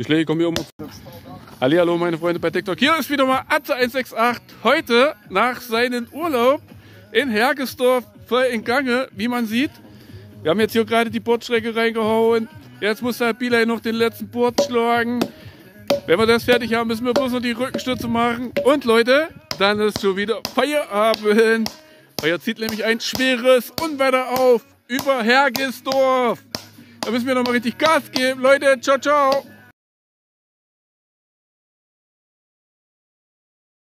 Die Schläge kommen hier um. Hallo meine Freunde bei TikTok. Hier ist wieder mal Atze168. Heute nach seinem Urlaub in Hergesdorf voll in Gange, wie man sieht. Wir haben jetzt hier gerade die Bordstrecke reingehauen. Jetzt muss der Bilay noch den letzten Bord schlagen. Wenn wir das fertig haben, müssen wir bloß noch die Rückenstütze machen. Und Leute, dann ist schon wieder Feierabend. Weil jetzt zieht nämlich ein schweres Unwetter auf über Hergesdorf. Da müssen wir nochmal richtig Gas geben. Leute, ciao, ciao.